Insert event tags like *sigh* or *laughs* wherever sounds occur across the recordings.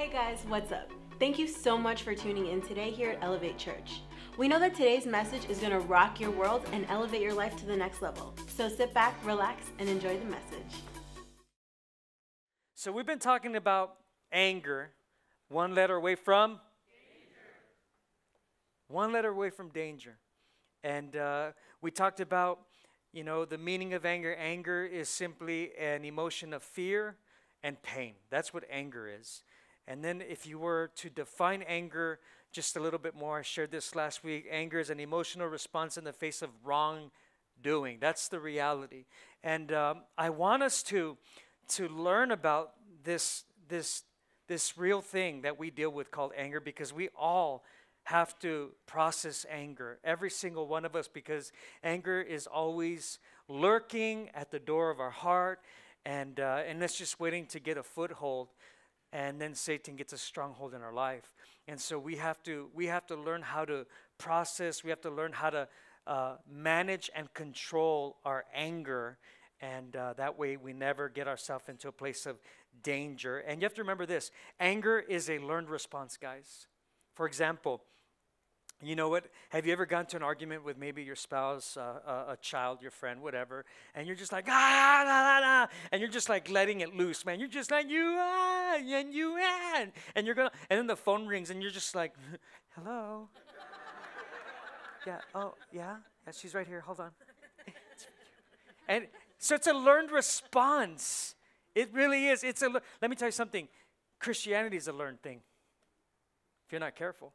Hey guys, what's up? Thank you so much for tuning in today here at Elevate Church. We know that today's message is going to rock your world and elevate your life to the next level. So sit back, relax, and enjoy the message. So, we've been talking about anger, one letter away from danger. One letter away from danger. And uh, we talked about, you know, the meaning of anger. Anger is simply an emotion of fear and pain. That's what anger is. And then, if you were to define anger just a little bit more, I shared this last week. Anger is an emotional response in the face of wrongdoing. That's the reality. And um, I want us to to learn about this this this real thing that we deal with called anger because we all have to process anger every single one of us because anger is always lurking at the door of our heart and uh, and it's just waiting to get a foothold and then Satan gets a stronghold in our life. And so we have to we have to learn how to process. We have to learn how to uh, manage and control our anger, and uh, that way we never get ourselves into a place of danger. And you have to remember this: anger is a learned response, guys. For example, you know what? Have you ever gone to an argument with maybe your spouse, uh, a, a, child, your friend, whatever, and you're just like ah, la, la, la, and you're just like letting it loose, man. You're just like you ah, and you and, and you're gonna, and then the phone rings, and you're just like, *laughs* hello. *laughs* yeah. Oh, yeah. Yeah. She's right here. Hold on. *laughs* and so it's a learned response. It really is. It's a. Let me tell you something. Christianity is a learned thing. If you're not careful.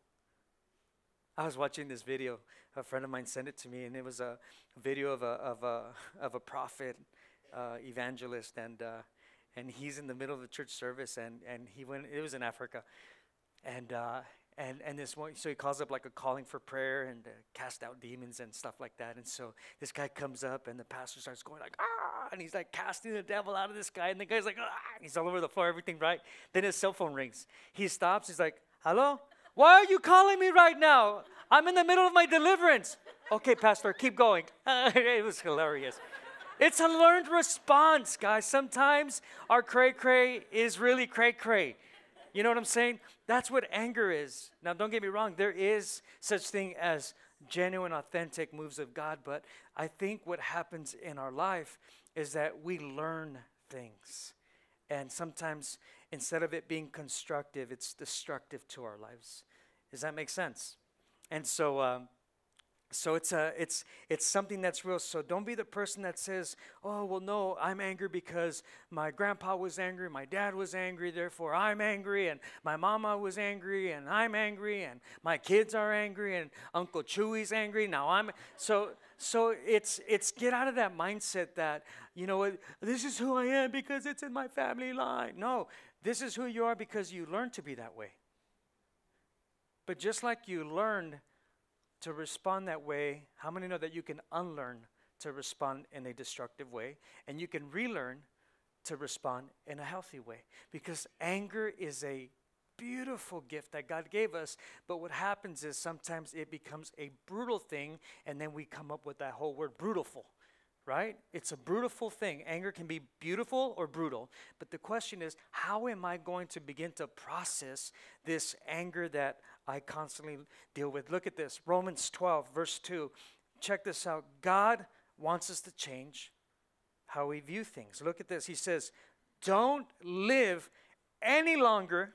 I was watching this video. A friend of mine sent it to me, and it was a video of a of a of a prophet, uh, evangelist, and uh, and he's in the middle of the church service, and and he went. It was in Africa, and. Uh, and and this one, so he calls up like a calling for prayer and cast out demons and stuff like that. And so this guy comes up, and the pastor starts going like ah, and he's like casting the devil out of this guy, and the guy's like ah, he's all over the floor, everything right. Then his cell phone rings. He stops. He's like, "Hello, why are you calling me right now? I'm in the middle of my deliverance. Okay, Pastor, keep going. *laughs* it was hilarious. It's a learned response, guys. Sometimes our cray cray is really cray cray. You know what I'm saying? That's what anger is. Now, don't get me wrong, there is such thing as genuine, authentic moves of God, but I think what happens in our life is that we learn things. And sometimes instead of it being constructive, it's destructive to our lives. Does that make sense? And so, um, so it's a, it's it's something that's real. So don't be the person that says, "Oh, well, no, I'm angry because my grandpa was angry, my dad was angry, therefore I'm angry, and my mama was angry, and I'm angry, and my kids are angry, and Uncle Chewy's angry. Now I'm so so it's it's get out of that mindset that you know this is who I am because it's in my family line. No, this is who you are because you learned to be that way. But just like you learned to respond that way, how many know that you can unlearn to respond in a destructive way and you can relearn to respond in a healthy way? Because anger is a beautiful gift that God gave us, but what happens is sometimes it becomes a brutal thing and then we come up with that whole word brutalful right? It's a beautiful thing. Anger can be beautiful or brutal. But the question is, how am I going to begin to process this anger that I constantly deal with? Look at this Romans 12, verse 2. Check this out. God wants us to change how we view things. Look at this. He says, Don't live any longer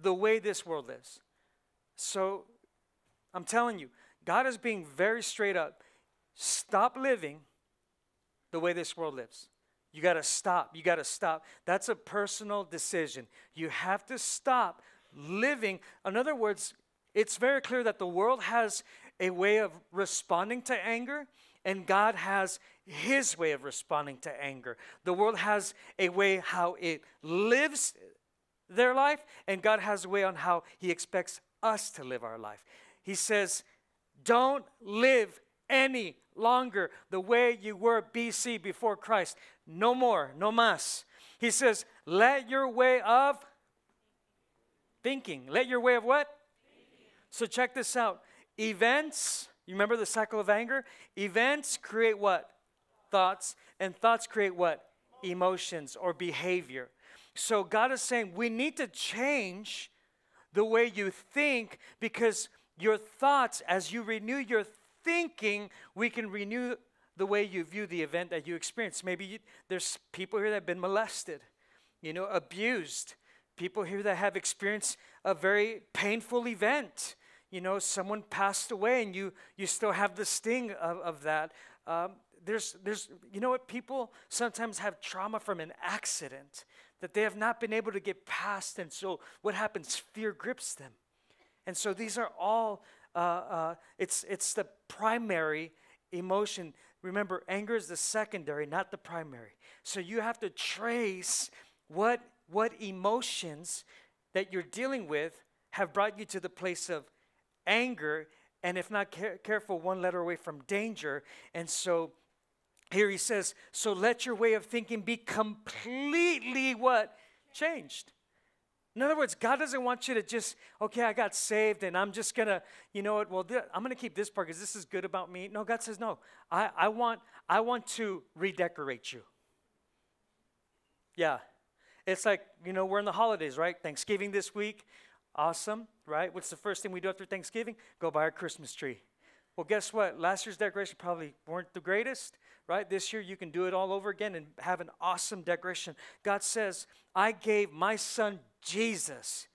the way this world lives. So I'm telling you, God is being very straight up. Stop living the way this world lives. You got to stop. You got to stop. That's a personal decision. You have to stop living. In other words, it's very clear that the world has a way of responding to anger, and God has His way of responding to anger. The world has a way how it lives their life, and God has a way on how He expects us to live our life. He says, Don't live any longer the way you were BC before Christ. No more, no mas. He says, let your way of thinking, let your way of what? So check this out. Events, you remember the cycle of anger? Events create what? Thoughts. And thoughts create what? Emotions or behavior. So God is saying we need to change the way you think because your thoughts, as you renew your thinking, we can renew the way you view the event that you experience. Maybe you, there's people here that have been molested, you know, abused. People here that have experienced a very painful event. You know, someone passed away and you, you still have the sting of, of that. Um, there's, there's, you know what? People sometimes have trauma from an accident that they have not been able to get past. And so what happens? Fear grips them. And so these are all, uh, uh, it's, it's the primary emotion. Remember, anger is the secondary, not the primary. So you have to trace what, what emotions that you're dealing with have brought you to the place of anger, and if not care- careful, one letter away from danger. And so here he says, so let your way of thinking be completely what? Changed. In other words, God doesn't want you to just, okay, I got saved and I'm just gonna, you know what, well, th- I'm gonna keep this part because this is good about me. No, God says, no, I, I, want, I want to redecorate you. Yeah. It's like, you know, we're in the holidays, right? Thanksgiving this week. Awesome, right? What's the first thing we do after Thanksgiving? Go buy our Christmas tree. Well, guess what? Last year's decorations probably weren't the greatest, right? This year you can do it all over again and have an awesome decoration. God says, I gave my son Jesus,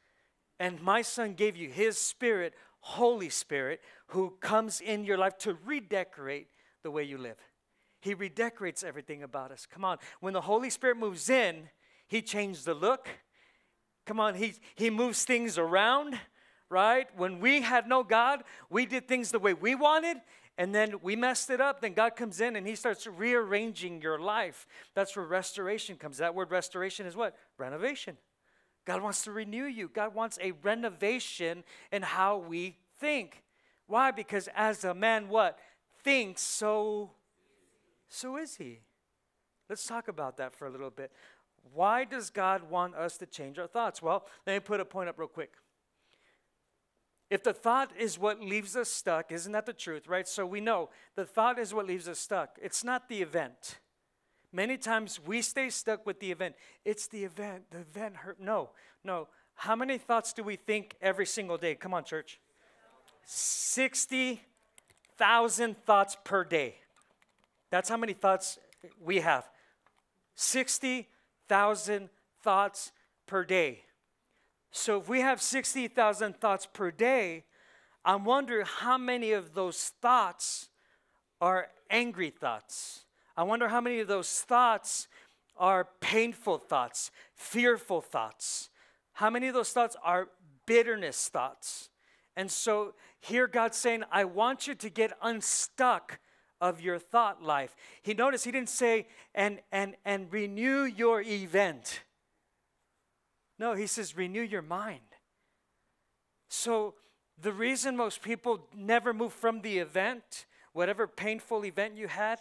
and my son gave you his spirit, Holy Spirit, who comes in your life to redecorate the way you live. He redecorates everything about us. Come on. When the Holy Spirit moves in, he changes the look, Come on, he, he moves things around, right? When we had no God, we did things the way we wanted, and then we messed it up. Then God comes in and he starts rearranging your life. That's where restoration comes. That word restoration is what? Renovation. God wants to renew you. God wants a renovation in how we think. Why? Because as a man what? Thinks, so so is he. Let's talk about that for a little bit. Why does God want us to change our thoughts? Well, let me put a point up real quick. If the thought is what leaves us stuck, isn't that the truth, right? So we know the thought is what leaves us stuck. It's not the event. Many times we stay stuck with the event. It's the event. The event hurt. No, no. How many thoughts do we think every single day? Come on, church. 60,000 thoughts per day. That's how many thoughts we have. 60,000 thoughts per day. So if we have 60,000 thoughts per day, I wonder how many of those thoughts are angry thoughts. I wonder how many of those thoughts are painful thoughts, fearful thoughts. How many of those thoughts are bitterness thoughts? And so here God's saying, I want you to get unstuck of your thought life. He noticed he didn't say and and and renew your event. No, he says renew your mind. So the reason most people never move from the event, whatever painful event you had,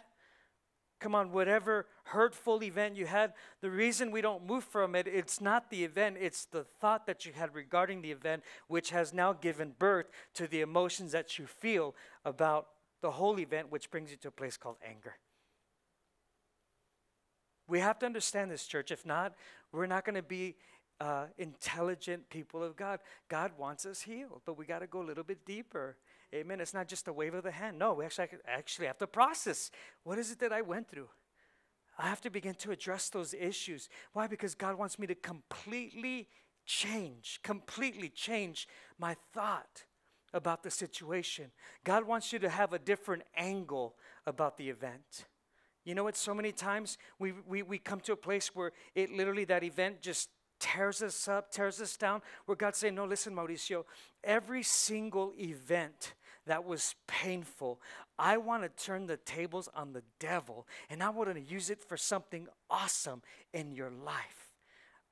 come on, whatever hurtful event you had, the reason we don't move from it, it's not the event, it's the thought that you had regarding the event, which has now given birth to the emotions that you feel about the whole event, which brings you to a place called anger. We have to understand this, church. If not, we're not going to be uh, intelligent people of God. God wants us healed, but we got to go a little bit deeper. Amen. It's not just a wave of the hand. No, we actually, actually have to process what is it that I went through? I have to begin to address those issues. Why? Because God wants me to completely change, completely change my thought about the situation. God wants you to have a different angle about the event. You know what? So many times we, we, we come to a place where it literally, that event just tears us up, tears us down, where God's saying, No, listen, Mauricio, every single event that was painful, I want to turn the tables on the devil and I want to use it for something awesome in your life.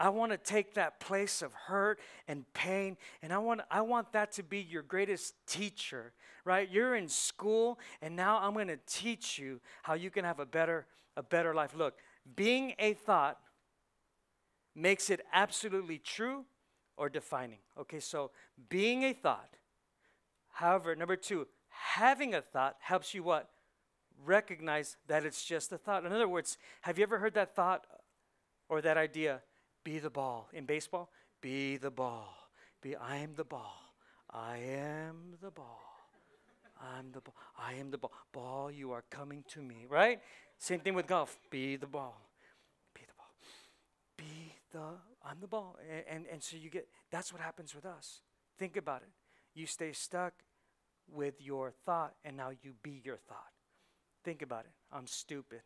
I want to take that place of hurt and pain, and I want, I want that to be your greatest teacher, right? You're in school, and now I'm going to teach you how you can have a better, a better life. Look, being a thought makes it absolutely true or defining. Okay, so being a thought. However, number two, having a thought helps you what? Recognize that it's just a thought. In other words, have you ever heard that thought or that idea? Be the ball. In baseball, be the ball. Be I am the ball. I am the ball. I'm the ball. I am the ball. Ball, you are coming to me, right? Same thing with golf. Be the ball. Be the ball. Be the I'm the ball. And, and, and so you get that's what happens with us. Think about it. You stay stuck with your thought and now you be your thought. Think about it. I'm stupid.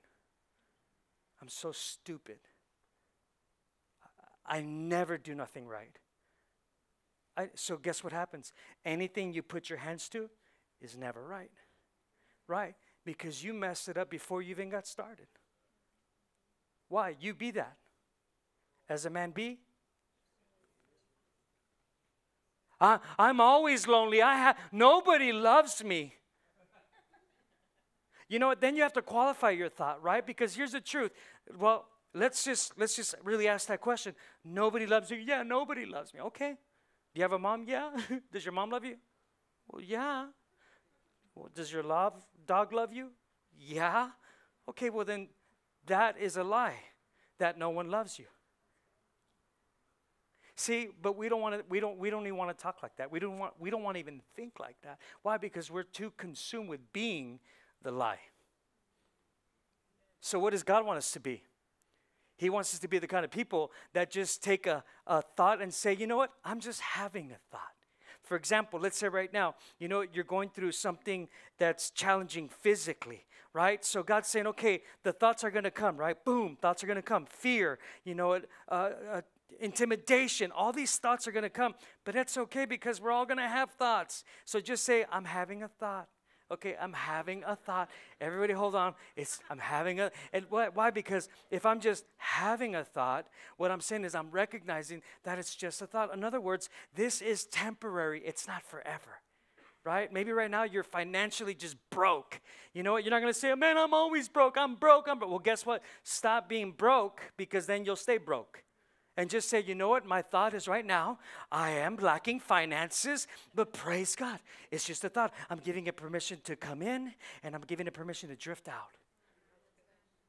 I'm so stupid. I, never do nothing right. I, so guess what happens? Anything you put your hands to is never right. Right? Because you messed it up before you even got started. Why? You be that. As a man be. I, I'm always lonely. I ha- nobody loves me. You know what? Then you have to qualify your thought, right? Because here's the truth. Well, let's just let's just really ask that question. Nobody loves you. Yeah, nobody loves me. Okay. Do you have a mom? Yeah. *laughs* Does your mom love you? Well, yeah. Well, does your love dog love you? Yeah. Okay, well then that is a lie that no one loves you. See, but we don't want to we don't we don't even want to talk like that. We don't want we don't want to even think like that. Why? Because we're too consumed with being the lie. So what does God want us to be? He wants us to be the kind of people that just take a, a thought and say, you know what? I'm just having a thought. For example, let's say right now, you know, you're going through something that's challenging physically, right? So God's saying, okay, the thoughts are going to come, right? Boom, thoughts are going to come. Fear, you know, uh, uh, intimidation, all these thoughts are going to come. But that's okay because we're all going to have thoughts. So just say, I'm having a thought. Okay, I'm having a thought. Everybody hold on. It's I'm having a and why, why? Because if I'm just having a thought, what I'm saying is I'm recognizing that it's just a thought. In other words, this is temporary. It's not forever. Right? Maybe right now you're financially just broke. You know what? You're not gonna say, Man, I'm always broke. I'm broke. I'm broke. Well, guess what? Stop being broke because then you'll stay broke and just say, you know what, my thought is right now, I am lacking finances, but praise God. It's just a thought. I'm giving it permission to come in and I'm giving it permission to drift out.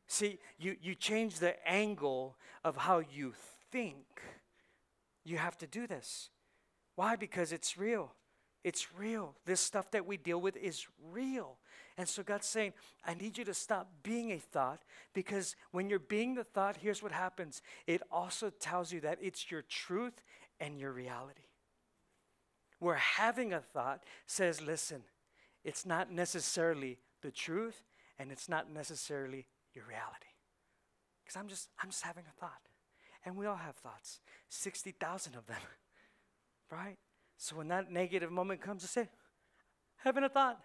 See, you, you change the angle of how you think. You have to do this. Why? Because it's real. It's real. This stuff that we deal with is real. And so God's saying, I need you to stop being a thought because when you're being the thought, here's what happens it also tells you that it's your truth and your reality. Where having a thought says, listen, it's not necessarily the truth and it's not necessarily your reality. Because I'm just, I'm just having a thought. And we all have thoughts, 60,000 of them, *laughs* right? So when that negative moment comes, I say, having a thought.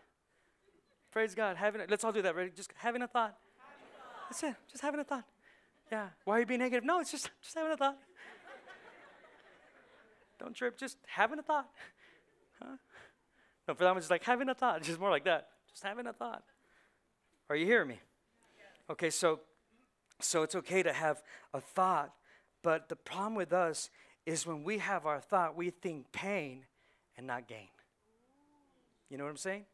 Praise God. Having a, let's all do that. Ready? Just having a thought. That's it. Just having a thought. Yeah. Why are you being negative? No, it's just just having a thought. Don't trip. Just having a thought. Huh? No, for that one, just like having a thought. Just more like that. Just having a thought. Are you hearing me? Okay, so so it's okay to have a thought, but the problem with us is when we have our thought, we think pain and not gain. You know what I'm saying?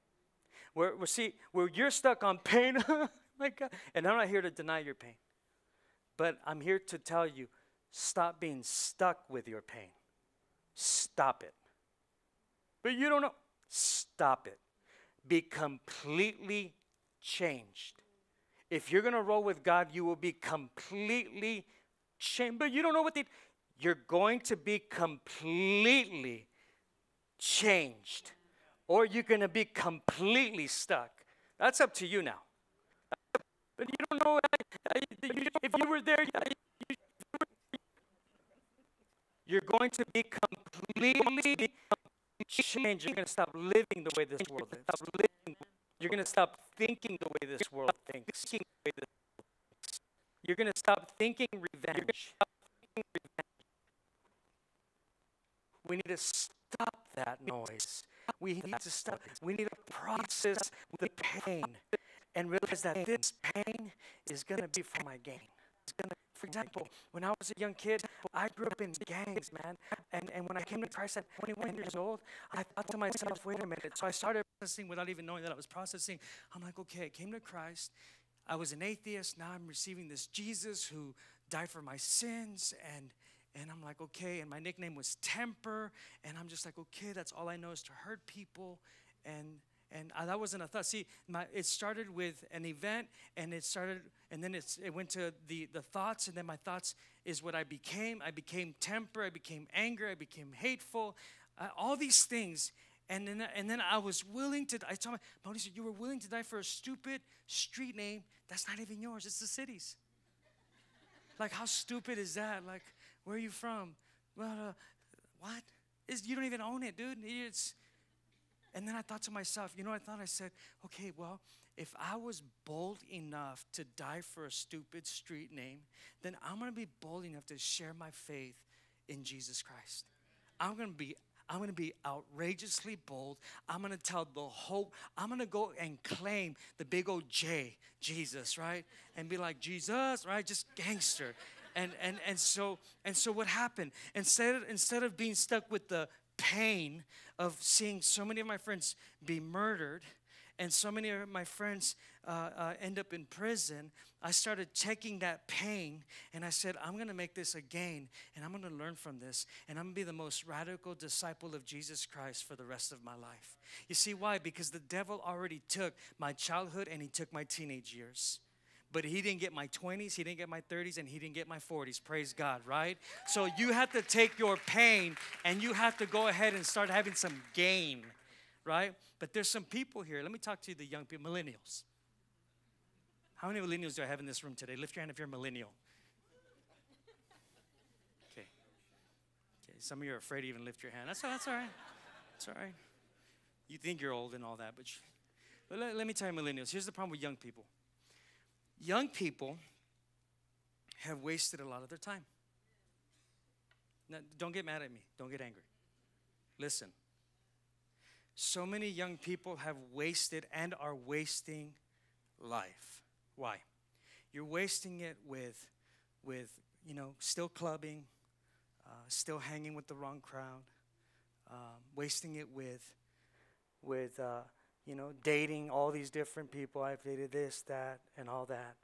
Where, where see, where you're stuck on pain, *laughs* oh my God, and I'm not here to deny your pain, but I'm here to tell you, stop being stuck with your pain. Stop it. But you don't know. Stop it. Be completely changed. If you're going to roll with God, you will be completely changed. But you don't know what they. You're going to be completely changed or you're going to be completely stuck. That's up to you now. But you don't know if you were there, you're going to be completely changed. You're going to stop living the way this world lives. You're going to stop thinking the way this world thinks. You're going to stop thinking revenge. We need to stop that noise. We need to stop. We need to process the pain and realize that this pain is going to be for my gain. For example, when I was a young kid, I grew up in gangs, man. And, and when I came to Christ at 21 years old, I thought to myself, wait a minute. So I started processing without even knowing that I was processing. I'm like, okay, I came to Christ. I was an atheist. Now I'm receiving this Jesus who died for my sins. And and I'm like, okay. And my nickname was Temper, and I'm just like, okay, that's all I know is to hurt people, and and I, that wasn't a thought. See, my, it started with an event, and it started, and then it's, it went to the the thoughts, and then my thoughts is what I became. I became temper. I became anger. I became hateful. Uh, all these things, and then and then I was willing to. I told my Mauricio, you were willing to die for a stupid street name that's not even yours. It's the city's. like, how stupid is that? Like, where are you from? Well, uh, what? Is you don't even own it, dude. It's and then I thought to myself, you know I thought? I said, okay, well, if I was bold enough to die for a stupid street name, then I'm gonna be bold enough to share my faith in Jesus Christ. I'm gonna be I'm gonna be outrageously bold. I'm gonna tell the whole, I'm gonna go and claim the big old J, Jesus, right? And be like, Jesus, right? Just gangster. And and and so and so what happened? Instead, instead of being stuck with the pain of seeing so many of my friends be murdered and so many of my friends uh, uh, end up in prison, I started taking that pain and I said, I'm going to make this a gain and I'm going to learn from this and I'm going to be the most radical disciple of Jesus Christ for the rest of my life. You see why? Because the devil already took my childhood and he took my teenage years but he didn't get my 20s, he didn't get my 30s, and he didn't get my 40s. Praise God, right? So you have to take your pain and you have to go ahead and start having some gain, right? But there's some people here. Let me talk to you, the young people, millennials. How many millennials do I have in this room today? Lift your hand if you're a millennial. Okay. Okay. Some of you are afraid to even lift your hand. That's, that's all right. That's all right. You think you're old and all that, but, you, but let, let me tell you, millennials. Here's the problem with young people young people have wasted a lot of their time. Now, don't get mad at me. Don't get angry. Listen. So many young people have wasted and are wasting life. Why? You're wasting it with, with you know, still clubbing, uh, still hanging with the wrong crowd, um, wasting it with, with uh, you know, dating all these different people. I've dated this, that, and all that,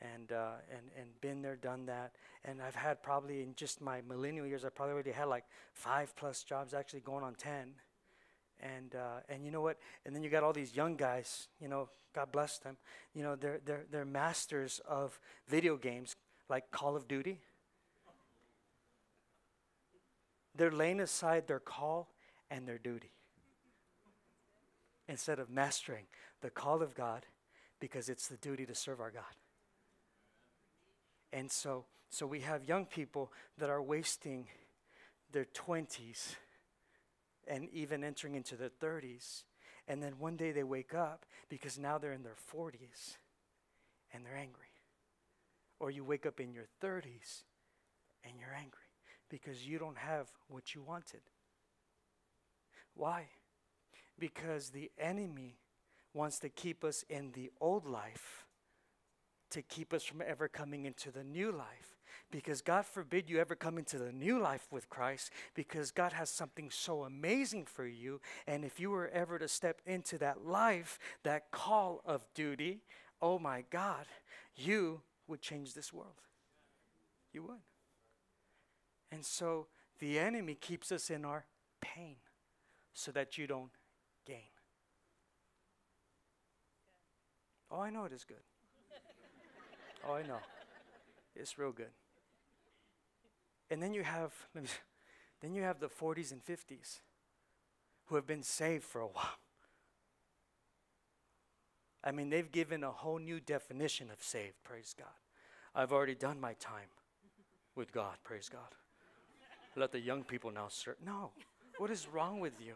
and uh, and and been there, done that. And I've had probably in just my millennial years, I probably already had like five plus jobs, actually going on ten. And uh, and you know what? And then you got all these young guys. You know, God bless them. You know, they're they're they're masters of video games like Call of Duty. They're laying aside their call and their duty instead of mastering the call of God because it's the duty to serve our God. And so, so we have young people that are wasting their 20s and even entering into their 30s. And then one day they wake up because now they're in their 40s and they're angry. Or you wake up in your 30s and you're angry because you don't have what you wanted. Why? Because the enemy wants to keep us in the old life to keep us from ever coming into the new life. Because God forbid you ever come into the new life with Christ, because God has something so amazing for you. And if you were ever to step into that life, that call of duty, oh my God, you would change this world. You would. And so the enemy keeps us in our pain so that you don't gain. Oh, I know it is good. oh, I know. It's real good. And then you have *laughs* then you have the 40s and 50s who have been saved for a while. I mean, they've given a whole new definition of saved, praise God. I've already done my time with God, praise God. Let the young people now serve. No. What is wrong with you?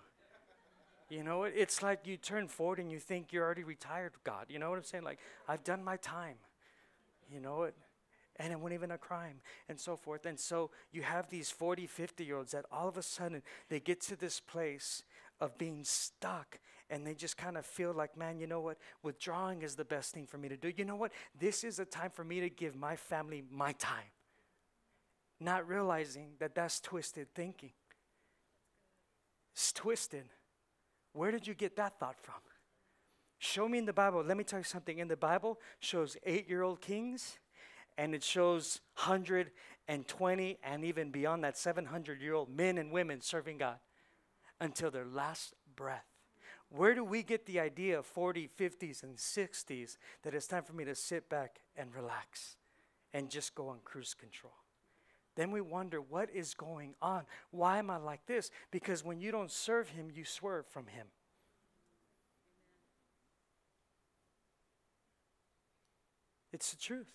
You know, it's like you turn 40 and you think you're already retired, God. You know what I'm saying? Like, I've done my time. You know it? And it wasn't even a crime, and so forth. And so you have these 40, 50 year olds that all of a sudden they get to this place of being stuck and they just kind of feel like, man, you know what? Withdrawing is the best thing for me to do. You know what? This is a time for me to give my family my time. Not realizing that that's twisted thinking. It's twisted. Where did you get that thought from? Show me in the Bible. Let me tell you something. In the Bible, shows eight-year-old kings and it shows 120 and even beyond that 700 year old men and women serving God until their last breath. Where do we get the idea of 40, 50s, and 60s that it's time for me to sit back and relax and just go on cruise control? Then we wonder what is going on? Why am I like this? Because when you don't serve Him, you swerve from Him. It's the truth.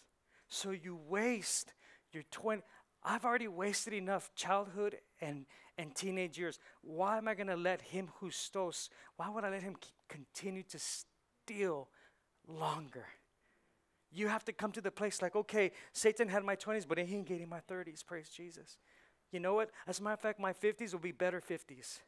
So you waste your 20. I've already wasted enough childhood and, and teenage years. Why am I going to let him who stole, why would I let him continue to steal longer? You have to come to the place like, okay, Satan had my 20s, but he ain't getting my 30s. Praise Jesus. You know what? As a matter of fact, my 50s will be better 50s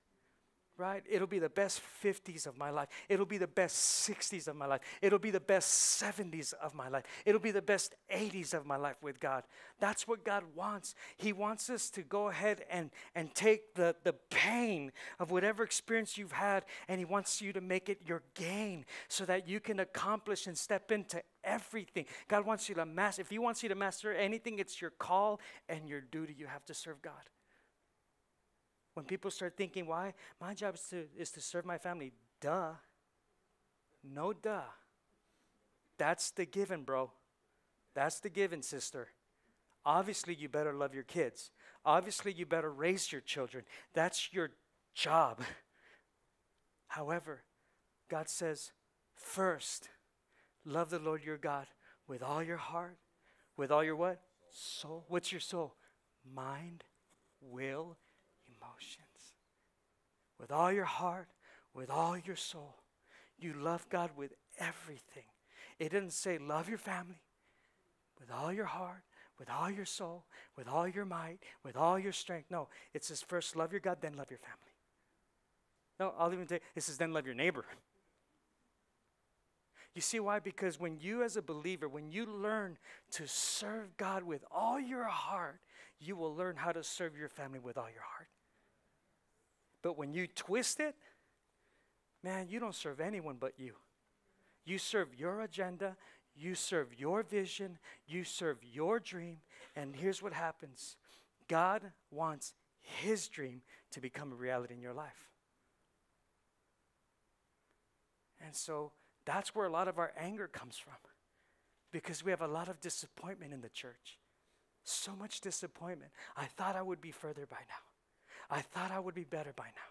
right? It'll be the best 50s of my life. It'll be the best 60s of my life. It'll be the best 70s of my life. It'll be the best 80s of my life with God. That's what God wants. He wants us to go ahead and, and take the, the pain of whatever experience you've had, and He wants you to make it your gain so that you can accomplish and step into everything. God wants you to master. If He wants you to master anything, it's your call and your duty. You have to serve God. When people start thinking, why? My job is to, is to serve my family. Duh. No duh. That's the given, bro. That's the given, sister. Obviously, you better love your kids. Obviously, you better raise your children. That's your job. *laughs* However, God says, first, love the Lord your God with all your heart, with all your what? Soul. What's your soul? Mind, will, emotions. With all your heart, with all your soul. You love God with everything. It didn't say love your family with all your heart, with all your soul, with all your might, with all your strength. No, it says first love your God, then love your family. No, I'll even say it says then love your neighbor. You see why? Because when you, as a believer, when you learn to serve God with all your heart, you will learn how to serve your family with all your heart. But when you twist it, man, you don't serve anyone but you. You serve your agenda, you serve your vision, you serve your dream, and here's what happens God wants His dream to become a reality in your life. And so that's where a lot of our anger comes from because we have a lot of disappointment in the church. So much disappointment. I thought I would be further by now. I thought I would be better by now.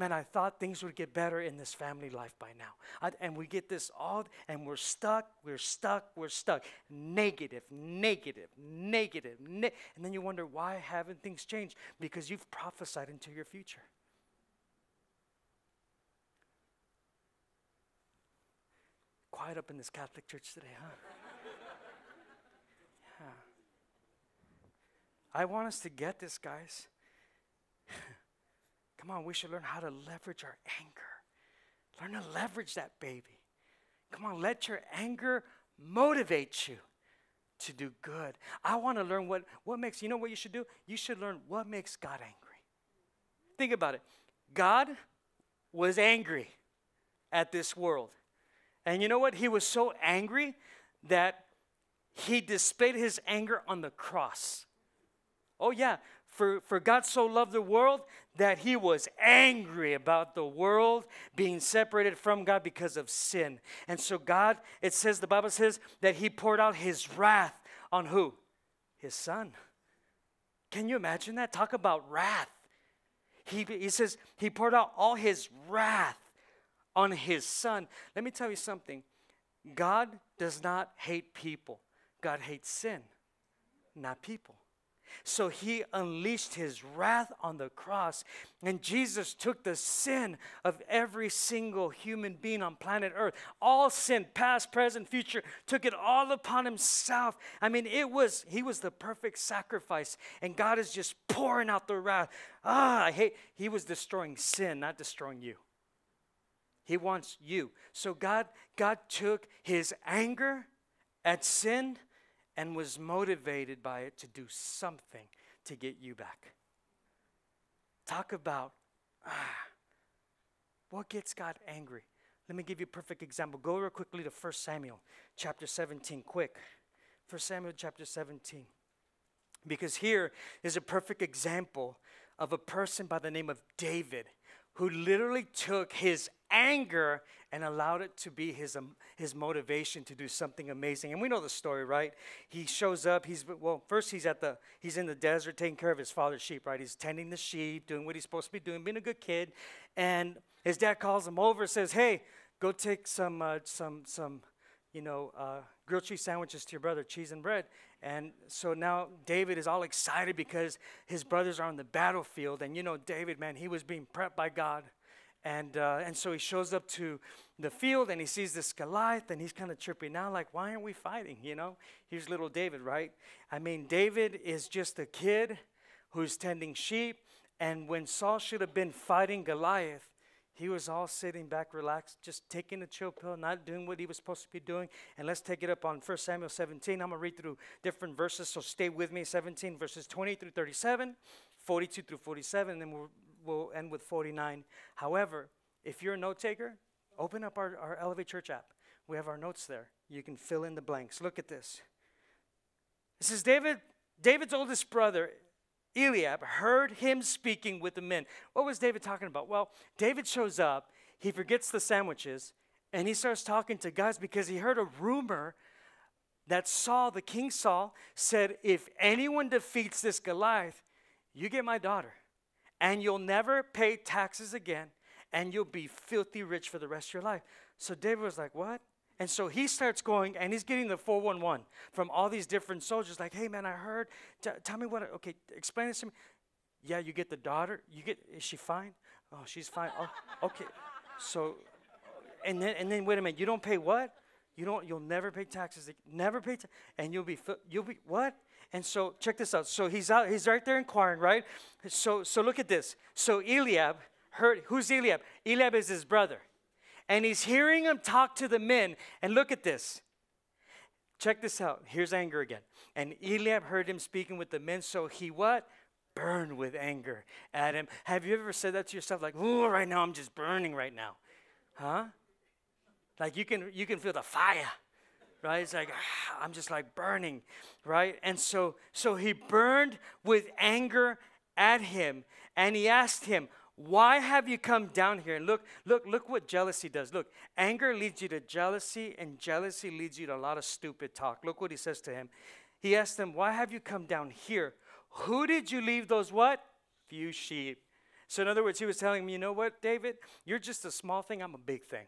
Man, I thought things would get better in this family life by now. I, and we get this all, and we're stuck, we're stuck, we're stuck. Negative, negative, negative. Ne- and then you wonder, why haven't things changed? Because you've prophesied into your future. Quiet up in this Catholic church today, huh? *laughs* yeah. I want us to get this, guys. *laughs* Come on, we should learn how to leverage our anger. Learn to leverage that baby. Come on, let your anger motivate you to do good. I want to learn what, what makes, you know what you should do? You should learn what makes God angry. Think about it. God was angry at this world. And you know what? He was so angry that he displayed his anger on the cross. Oh, yeah. For, for God so loved the world that he was angry about the world being separated from God because of sin. And so, God, it says, the Bible says that he poured out his wrath on who? His son. Can you imagine that? Talk about wrath. He, he says he poured out all his wrath on his son. Let me tell you something God does not hate people, God hates sin, not people. So he unleashed his wrath on the cross. And Jesus took the sin of every single human being on planet Earth. All sin, past, present, future, took it all upon himself. I mean, it was, he was the perfect sacrifice. And God is just pouring out the wrath. Ah, I hate, he was destroying sin, not destroying you. He wants you. So God, God took his anger at sin and was motivated by it to do something to get you back. Talk about ah, what gets God angry. Let me give you a perfect example. Go real quickly to 1 Samuel chapter 17, quick. 1 Samuel chapter 17. Because here is a perfect example of a person by the name of David who literally took his anger and allowed it to be his, um, his motivation to do something amazing. And we know the story, right? He shows up. He's well. First, he's at the he's in the desert taking care of his father's sheep, right? He's tending the sheep, doing what he's supposed to be doing, being a good kid. And his dad calls him over, says, "Hey, go take some uh, some some, you know, uh, grilled cheese sandwiches to your brother, cheese and bread." And so now David is all excited because his brothers are on the battlefield, and you know, David, man, he was being prepped by God and, uh, and so he shows up to the field and he sees this Goliath and he's kind of tripping out, like, why aren't we fighting? You know, here's little David, right? I mean, David is just a kid who's tending sheep. And when Saul should have been fighting Goliath, he was all sitting back, relaxed, just taking a chill pill, not doing what he was supposed to be doing. And let's take it up on 1 Samuel 17. I'm going to read through different verses, so stay with me. 17 verses 20 through 37, 42 through 47, and then we'll we'll end with 49. However, if you're a note taker, open up our, our Elevate Church app. We have our notes there. You can fill in the blanks. Look at this. This is David, David's oldest brother, Eliab, heard him speaking with the men. What was David talking about? Well, David shows up, he forgets the sandwiches, and he starts talking to guys because he heard a rumor that Saul, the king Saul, said, If anyone defeats this Goliath, you get my daughter and you'll never pay taxes again, and you'll be filthy rich for the rest of your life. So David was like, What? And so he starts going and he's getting the 411 from all these different soldiers, like, Hey man, I heard, T- tell me what, okay, explain this to me. Yeah, you get the daughter, you get, is she fine? Oh, she's fine. Oh, okay. So, and then, and then wait a minute, you don't pay what? You don't, you'll never pay taxes, never pay, ta- and you'll be, you'll be, what? And so check this out. So he's out, he's right there inquiring, right? So so look at this. So Eliab heard who's Eliab? Eliab is his brother. And he's hearing him talk to the men. And look at this. Check this out. Here's anger again. And Eliab heard him speaking with the men, so he what? Burned with anger at him. Have you ever said that to yourself? Like, ooh, right now I'm just burning right now. Huh? Like you can you can feel the fire right it's like ah, i'm just like burning right and so so he burned with anger at him and he asked him why have you come down here and look look look what jealousy does look anger leads you to jealousy and jealousy leads you to a lot of stupid talk look what he says to him he asked them, why have you come down here who did you leave those what few sheep so in other words he was telling me you know what david you're just a small thing i'm a big thing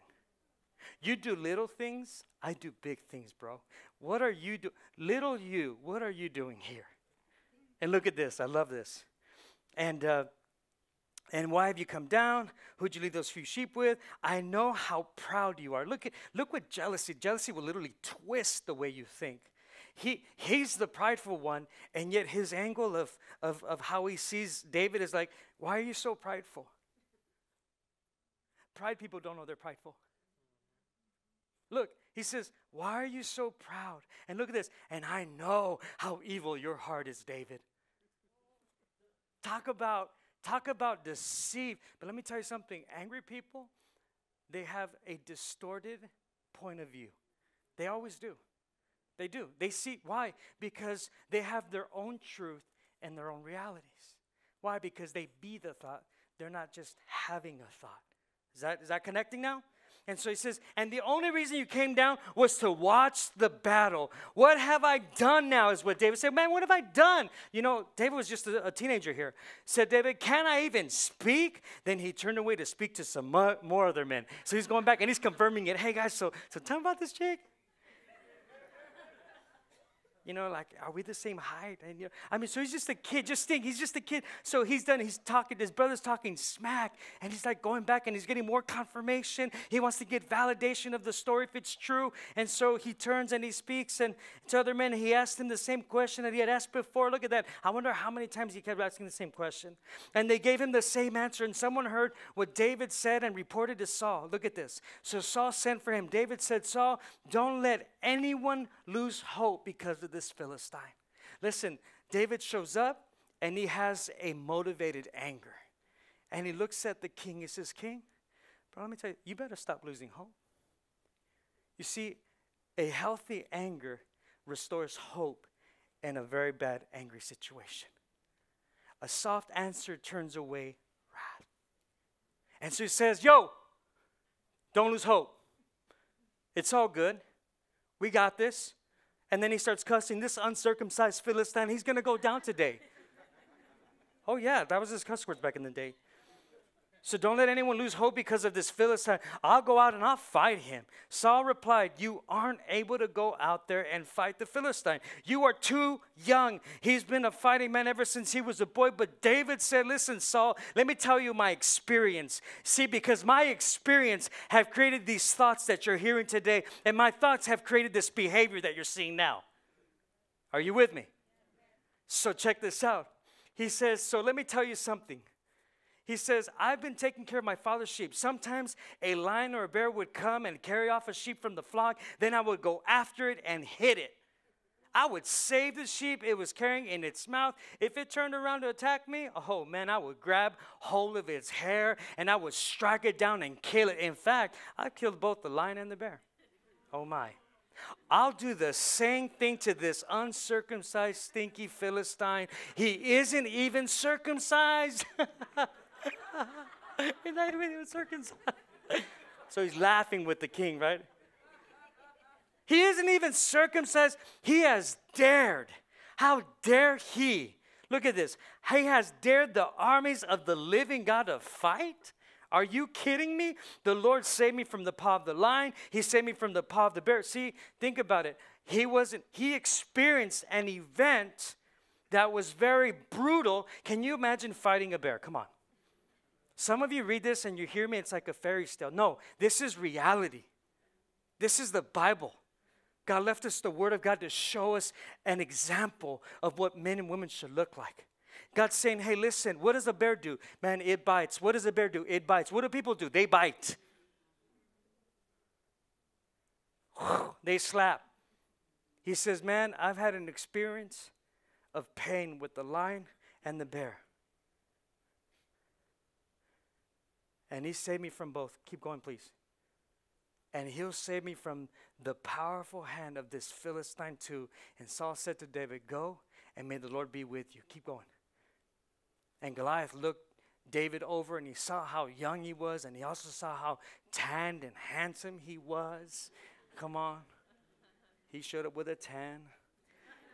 you do little things, I do big things, bro. What are you doing? Little you, what are you doing here? And look at this. I love this. And uh, and why have you come down? Who'd you leave those few sheep with? I know how proud you are. Look at look what jealousy. Jealousy will literally twist the way you think. He he's the prideful one, and yet his angle of, of, of how he sees David is like, why are you so prideful? Pride people don't know they're prideful. Look, he says, Why are you so proud? And look at this. And I know how evil your heart is, David. Talk about talk about deceit. But let me tell you something. Angry people, they have a distorted point of view. They always do. They do. They see why? Because they have their own truth and their own realities. Why? Because they be the thought. They're not just having a thought. Is that is that connecting now? And so he says, and the only reason you came down was to watch the battle. What have I done now? Is what David said. Man, what have I done? You know, David was just a, a teenager here. Said, David, can I even speak? Then he turned away to speak to some more other men. So he's going back and he's confirming it. Hey guys, so so tell me about this chick. You know, like, are we the same height? And you know, I mean, so he's just a kid. Just think, he's just a kid. So he's done. He's talking. His brother's talking smack, and he's like going back, and he's getting more confirmation. He wants to get validation of the story if it's true. And so he turns and he speaks, and to other men, he asked him the same question that he had asked before. Look at that. I wonder how many times he kept asking the same question, and they gave him the same answer. And someone heard what David said and reported to Saul. Look at this. So Saul sent for him. David said, Saul, don't let anyone lose hope because of this Philistine. Listen, David shows up and he has a motivated anger. And he looks at the king. He says, King, but let me tell you, you better stop losing hope. You see, a healthy anger restores hope in a very bad, angry situation. A soft answer turns away wrath. And so he says, Yo, don't lose hope. It's all good. We got this. And then he starts cussing this uncircumcised Philistine. He's going to go down today. *laughs* oh, yeah, that was his cuss words back in the day. So don't let anyone lose hope because of this Philistine. I'll go out and I'll fight him. Saul replied, You aren't able to go out there and fight the Philistine. You are too young. He's been a fighting man ever since he was a boy. But David said, Listen, Saul, let me tell you my experience. See, because my experience have created these thoughts that you're hearing today, and my thoughts have created this behavior that you're seeing now. Are you with me? So check this out. He says, So let me tell you something. He says, I've been taking care of my father's sheep. Sometimes a lion or a bear would come and carry off a sheep from the flock. Then I would go after it and hit it. I would save the sheep it was carrying in its mouth. If it turned around to attack me, oh man, I would grab hold of its hair and I would strike it down and kill it. In fact, I killed both the lion and the bear. Oh my. I'll do the same thing to this uncircumcised, stinky Philistine. He isn't even circumcised. *laughs* *laughs* he's not even circumcised. so he's laughing with the king, right? He isn't even circumcised. He has dared. How dare he? Look at this. He has dared the armies of the living God to fight. Are you kidding me? The Lord saved me from the paw of the lion. He saved me from the paw of the bear. See, think about it. He wasn't, he experienced an event that was very brutal. Can you imagine fighting a bear? Come on. Some of you read this and you hear me, it's like a fairy tale. No, this is reality. This is the Bible. God left us the Word of God to show us an example of what men and women should look like. God's saying, hey, listen, what does a bear do? Man, it bites. What does a bear do? It bites. What do people do? They bite. *sighs* they slap. He says, man, I've had an experience of pain with the lion and the bear. And he saved me from both. Keep going, please. And he'll save me from the powerful hand of this Philistine too. And Saul said to David, Go and may the Lord be with you. Keep going. And Goliath looked David over and he saw how young he was and he also saw how tanned and handsome he was. Come on. He showed up with a tan.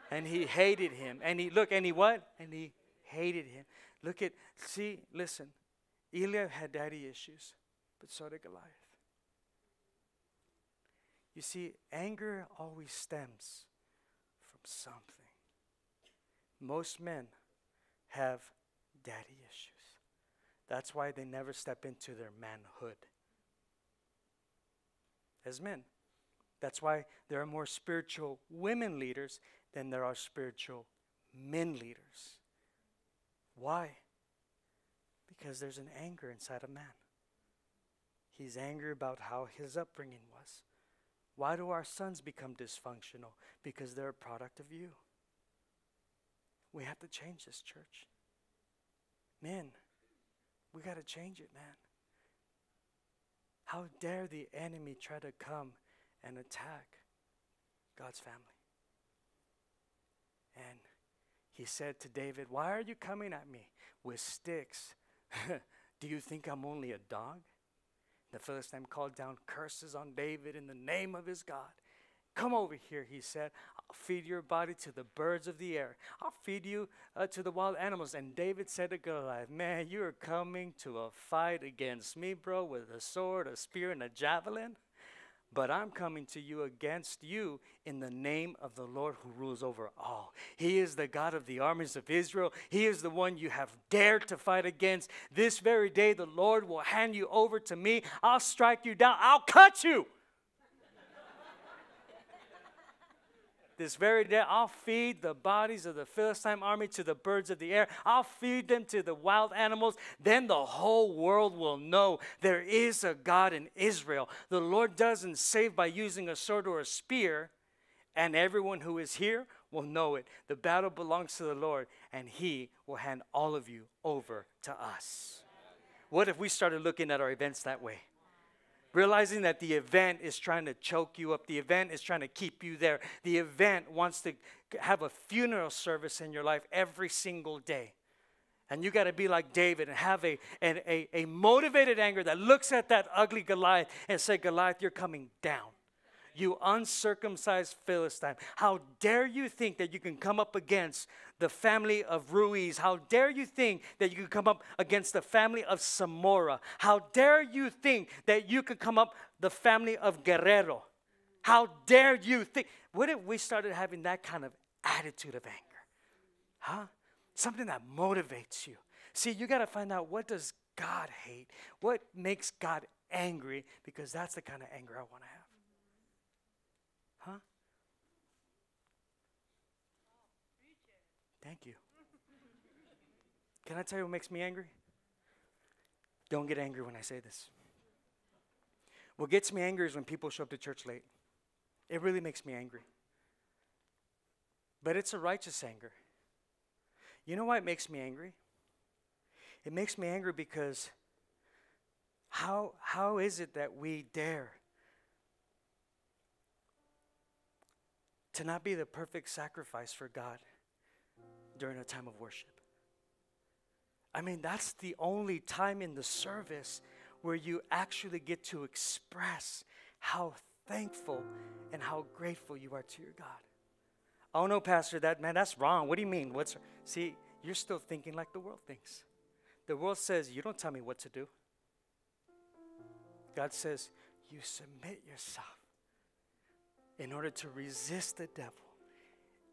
And he hated him. And he look and he what? And he hated him. Look at see, listen. Eliab had daddy issues, but so did Goliath. You see, anger always stems from something. Most men have daddy issues. That's why they never step into their manhood as men. That's why there are more spiritual women leaders than there are spiritual men leaders. Why? Because there's an anger inside a man. He's angry about how his upbringing was. Why do our sons become dysfunctional? Because they're a product of you. We have to change this, church. Men, we got to change it, man. How dare the enemy try to come and attack God's family? And he said to David, Why are you coming at me with sticks *laughs* Do you think I'm only a dog? The Philistine called down curses on David in the name of his God. Come over here, he said. I'll feed your body to the birds of the air. I'll feed you uh, to the wild animals. And David said to Goliath, Man, you are coming to a fight against me, bro, with a sword, a spear, and a javelin but I'm coming to you against you in the name of the Lord who rules over all. He is the God of the armies of Israel. He is the one you have dared to fight against. This very day, the Lord will hand you over to me. I'll strike you down, I'll cut you. This very day, I'll feed the bodies of the Philistine army to the birds of the air. I'll feed them to the wild animals. Then the whole world will know there is a God in Israel. The Lord doesn't save by using a sword or a spear, and everyone who is here will know it. The battle belongs to the Lord, and He will hand all of you over to us. What if we started looking at our events that way? Realizing that the event is trying to choke you up, the event is trying to keep you there, the event wants to have a funeral service in your life every single day. And you got to be like David and have a, an, a, a motivated anger that looks at that ugly Goliath and say, Goliath, you're coming down. You uncircumcised Philistine. How dare you think that you can come up against the family of Ruiz? How dare you think that you can come up against the family of Samora? How dare you think that you could come up the family of Guerrero? How dare you think? What if we started having that kind of attitude of anger? Huh? Something that motivates you. See, you got to find out what does God hate? What makes God angry? Because that's the kind of anger I want to have. Huh? Thank you. Can I tell you what makes me angry? Don't get angry when I say this. What gets me angry is when people show up to church late. It really makes me angry. But it's a righteous anger. You know why it makes me angry? It makes me angry because how, how is it that we dare to not be the perfect sacrifice for God during a time of worship. I mean, that's the only time in the service where you actually get to express how thankful and how grateful you are to your God. Oh no, Pastor, that man, that's wrong. What do you mean? What's see, you're still thinking like the world thinks. The world says, You don't tell me what to do. God says, You submit yourself in order to resist the devil,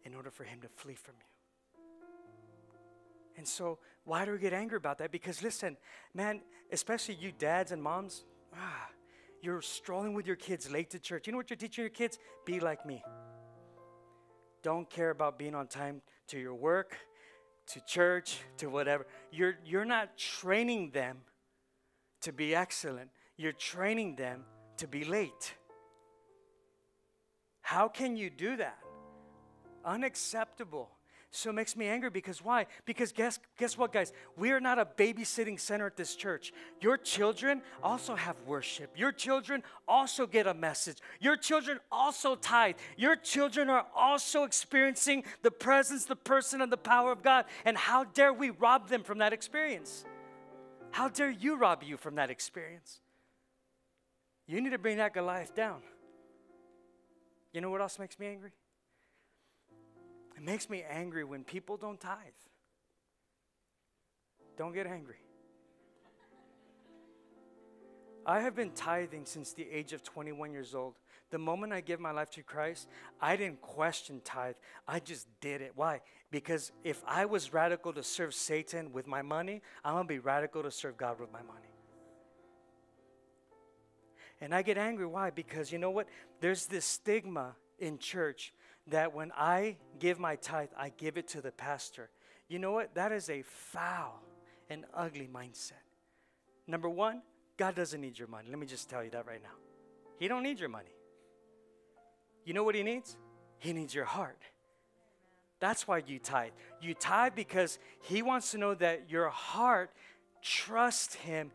in order for him to flee from you. And so, why do we get angry about that? Because listen, man, especially you dads and moms, ah, you're strolling with your kids late to church. You know what you're teaching your kids? Be like me. Don't care about being on time to your work, to church, to whatever. You're, you're not training them to be excellent, you're training them to be late. How can you do that? Unacceptable. So it makes me angry because why? Because guess, guess what, guys? We are not a babysitting center at this church. Your children also have worship. Your children also get a message. Your children also tithe. Your children are also experiencing the presence, the person, and the power of God. And how dare we rob them from that experience? How dare you rob you from that experience? You need to bring that Goliath down. You know what else makes me angry? It makes me angry when people don't tithe. Don't get angry. I have been tithing since the age of 21 years old. The moment I gave my life to Christ, I didn't question tithe. I just did it. Why? Because if I was radical to serve Satan with my money, I'm going to be radical to serve God with my money. And I get angry. Why? Because you know what? There's this stigma in church that when I give my tithe, I give it to the pastor. You know what? That is a foul and ugly mindset. Number one, God doesn't need your money. Let me just tell you that right now. He don't need your money. You know what he needs? He needs your heart. That's why you tithe. You tithe because he wants to know that your heart trusts him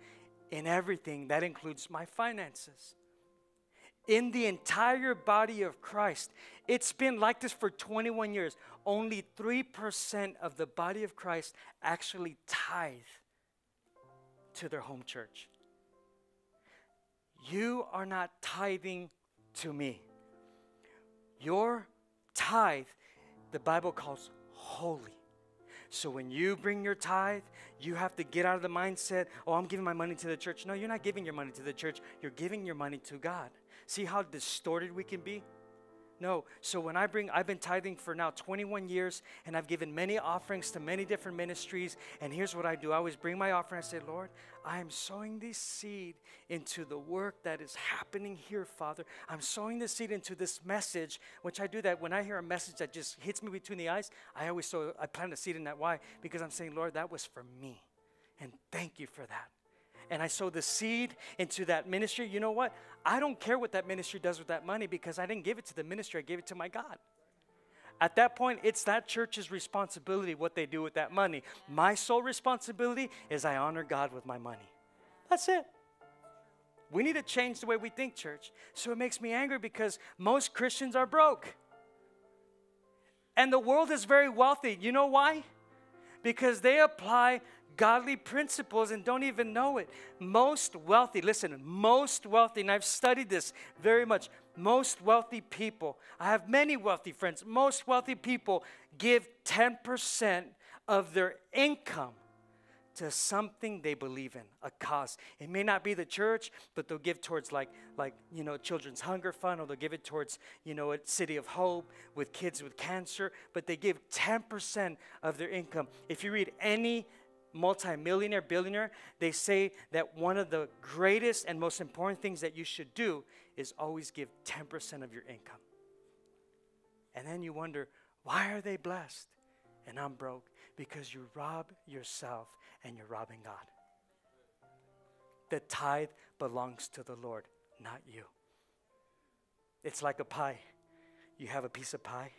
in everything. That includes my finances. In the entire body of Christ, it's been like this for 21 years. Only 3% of the body of Christ actually tithe to their home church. You are not tithing to me. Your tithe, the Bible calls holy. So when you bring your tithe, you have to get out of the mindset, oh, I'm giving my money to the church. No, you're not giving your money to the church. You're giving your money to God. See how distorted we can be? No. So when I bring, I've been tithing for now 21 years, and I've given many offerings to many different ministries. And here's what I do I always bring my offering. I say, Lord, I am sowing this seed into the work that is happening here, Father. I'm sowing this seed into this message, which I do that when I hear a message that just hits me between the eyes. I always sow, I plant a seed in that. Why? Because I'm saying, Lord, that was for me. And thank you for that and I sow the seed into that ministry, you know what? I don't care what that ministry does with that money because I didn't give it to the ministry, I gave it to my God. At that point, it's that church's responsibility what they do with that money. My sole responsibility is I honor God with my money. That's it. We need to change the way we think, church. So it makes me angry because most Christians are broke. And the world is very wealthy. You know why? Because they apply godly principles and don't even know it. Most wealthy, listen, most wealthy, and I've studied this very much. Most wealthy people, I have many wealthy friends, most wealthy people give 10% of their income to something they believe in, a cause. It may not be the church, but they'll give towards like like you know Children's Hunger Fund, or they'll give it towards you know a City of Hope with kids with cancer. But they give 10% of their income. If you read any multimillionaire, billionaire, they say that one of the greatest and most important things that you should do is always give 10% of your income. And then you wonder, why are they blessed? And I'm broke because you rob yourself and you're robbing God. The tithe belongs to the Lord, not you. It's like a pie. You have a piece of pie.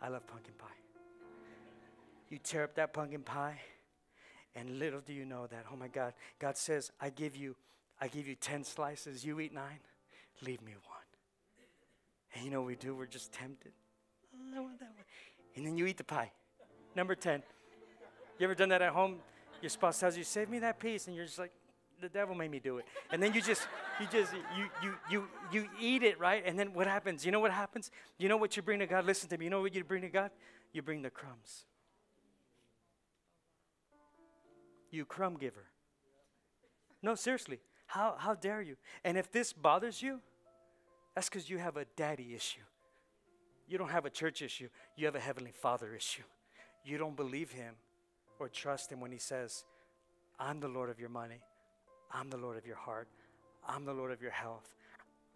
I love pumpkin pie. You tear up that pumpkin pie, and little do you know that, oh my God, God says, I give you, I give you 10 slices, you eat nine, leave me one. And you know we do? We're just tempted. I want that one. And then you eat the pie. Number 10. You ever done that at home? Your spouse tells you, save me that piece, and you're just like, the devil made me do it. And then you just, you just, you, you, you, you eat it, right? And then what happens? You know what happens? You know what you bring to God? Listen to me. You know what you bring to God? You bring the crumbs. You crumb giver. No, seriously. How, how dare you? And if this bothers you, that's because you have a daddy issue. You don't have a church issue. You have a heavenly father issue. You don't believe him or trust him when he says, I'm the Lord of your money. I'm the Lord of your heart. I'm the Lord of your health.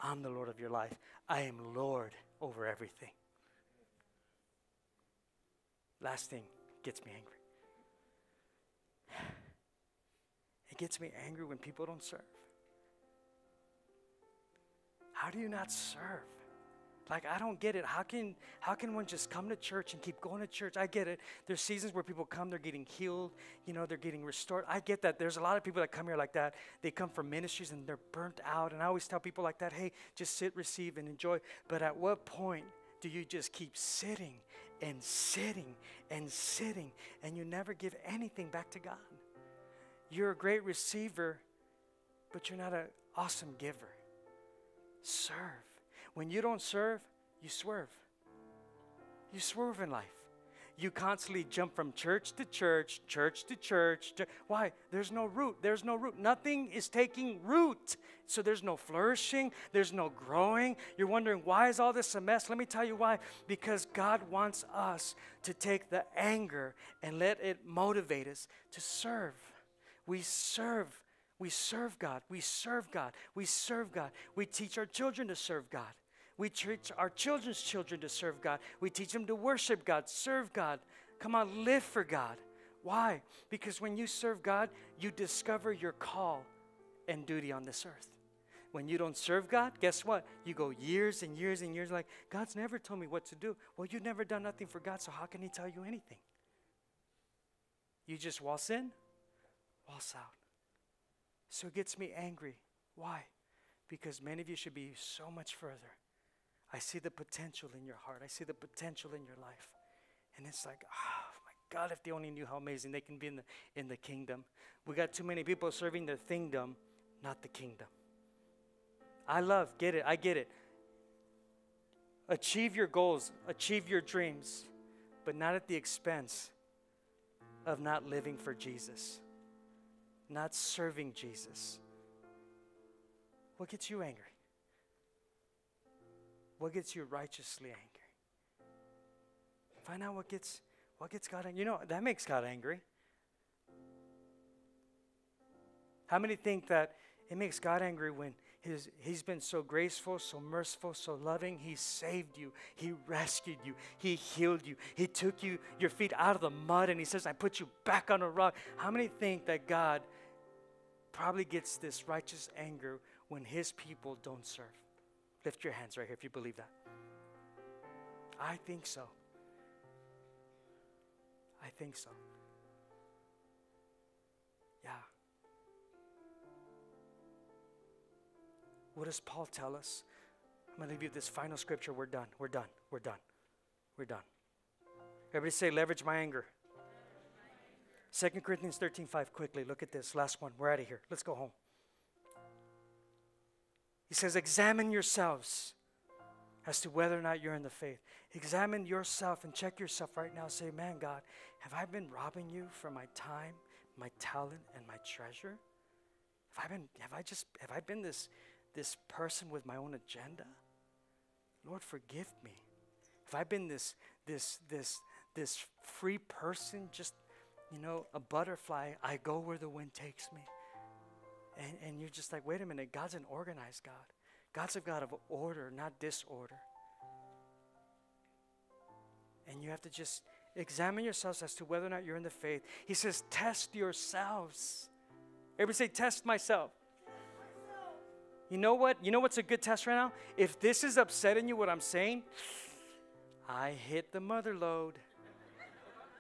I'm the Lord of your life. I am Lord over everything. Last thing gets me angry. It gets me angry when people don't serve. How do you not serve? Like I don't get it. How can how can one just come to church and keep going to church? I get it. There's seasons where people come, they're getting healed, you know, they're getting restored. I get that. There's a lot of people that come here like that. They come from ministries and they're burnt out. And I always tell people like that, hey, just sit, receive, and enjoy. But at what point do you just keep sitting and sitting and sitting and you never give anything back to God? You're a great receiver, but you're not an awesome giver. Serve. When you don't serve, you swerve. You swerve in life. You constantly jump from church to church, church to church. To, why? There's no root. There's no root. Nothing is taking root. So there's no flourishing. There's no growing. You're wondering, why is all this a mess? Let me tell you why. Because God wants us to take the anger and let it motivate us to serve. We serve. We serve God. We serve God. We serve God. We teach our children to serve God. We teach our children's children to serve God. We teach them to worship God, serve God. Come on, live for God. Why? Because when you serve God, you discover your call and duty on this earth. When you don't serve God, guess what? You go years and years and years like, God's never told me what to do. Well, you've never done nothing for God, so how can He tell you anything? You just waltz in, waltz out. So it gets me angry. Why? Because many of you should be so much further. I see the potential in your heart. I see the potential in your life. And it's like, oh my God, if they only knew how amazing they can be in the, in the kingdom. We got too many people serving the kingdom, not the kingdom. I love, get it, I get it. Achieve your goals, achieve your dreams, but not at the expense of not living for Jesus, not serving Jesus. What gets you angry? What gets you righteously angry? Find out what gets what gets God angry. You know, that makes God angry. How many think that it makes God angry when his, He's been so graceful, so merciful, so loving? He saved you, He rescued you, He healed you, He took you your feet out of the mud, and He says, I put you back on a rock. How many think that God probably gets this righteous anger when His people don't serve? Lift your hands right here if you believe that. I think so. I think so. Yeah. what does Paul tell us? I'm going to leave you this final scripture. We're done. We're done. We're done. We're done. Everybody say, leverage my anger. 2 Corinthians 13 5, quickly. Look at this. Last one. We're out of here. Let's go home. He says, Examine yourselves as to whether or not you're in the faith. Examine yourself and check yourself right now. Say, Man, God, have I been robbing you for my time, my talent, and my treasure? Have I been, have I just, have I been this, this person with my own agenda? Lord, forgive me. Have I been this, this, this, this free person, just, you know, a butterfly? I go where the wind takes me. And, and you're just like, wait a minute, God's an organized God. God's a God of order, not disorder. And you have to just examine yourselves as to whether or not you're in the faith. He says, test yourselves. Everybody say, test myself. You know what? You know what's a good test right now? If this is upsetting you, what I'm saying, I hit the mother load.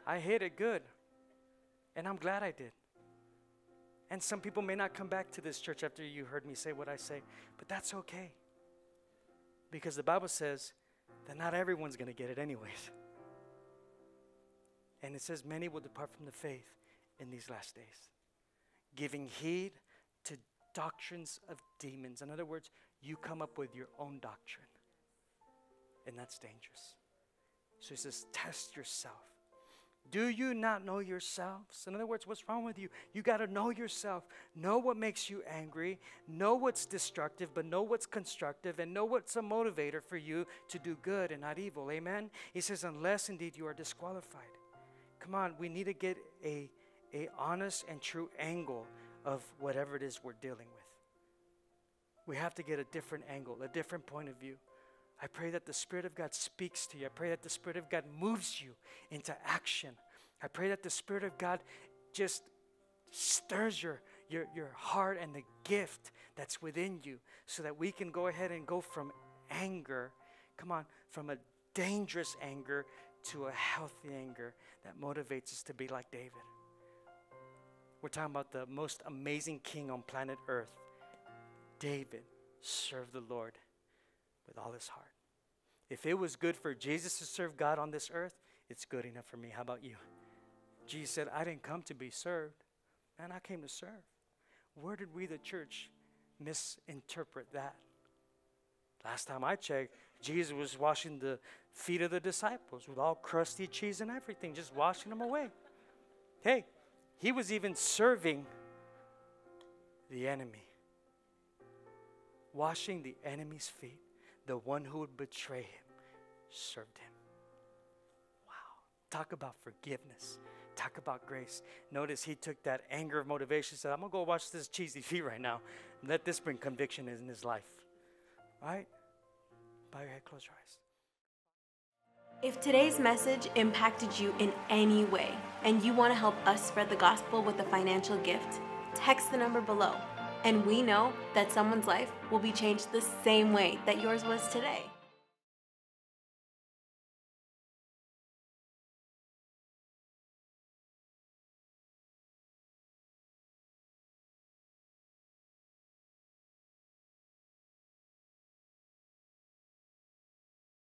I hit it good. And I'm glad I did. And some people may not come back to this church after you heard me say what I say, but that's okay. Because the Bible says that not everyone's going to get it, anyways. *laughs* And it says, many will depart from the faith in these last days, giving heed to doctrines of demons. In other words, you come up with your own doctrine, and that's dangerous. So he says, test yourself. Do you not know yourselves? In other words, what's wrong with you? You got to know yourself. Know what makes you angry. Know what's destructive, but know what's constructive, and know what's a motivator for you to do good and not evil. Amen? He says, unless indeed you are disqualified. Come on, we need to get a, a honest and true angle of whatever it is we're dealing with. We have to get a different angle, a different point of view. I pray that the Spirit of God speaks to you. I pray that the Spirit of God moves you into action. I pray that the Spirit of God just stirs your, your, your heart and the gift that's within you so that we can go ahead and go from anger, come on, from a dangerous anger to a healthy anger that motivates us to be like David. We're talking about the most amazing king on planet Earth. David served the Lord with all his heart. If it was good for Jesus to serve God on this earth, it's good enough for me. How about you? Jesus said, I didn't come to be served, man, I came to serve. Where did we, the church, misinterpret that? Last time I checked, Jesus was washing the feet of the disciples with all crusty cheese and everything, just washing them away. Hey, he was even serving the enemy, washing the enemy's feet the one who would betray him served him. Wow. Talk about forgiveness. Talk about grace. Notice he took that anger of motivation, said, I'm going to go watch this cheesy feet right now. Let this bring conviction in his life. Right? Bow your head, close your eyes. If today's message impacted you in any way and you want to help us spread the gospel with a financial gift, text the number below and we know that someone's life will be changed the same way that yours was today.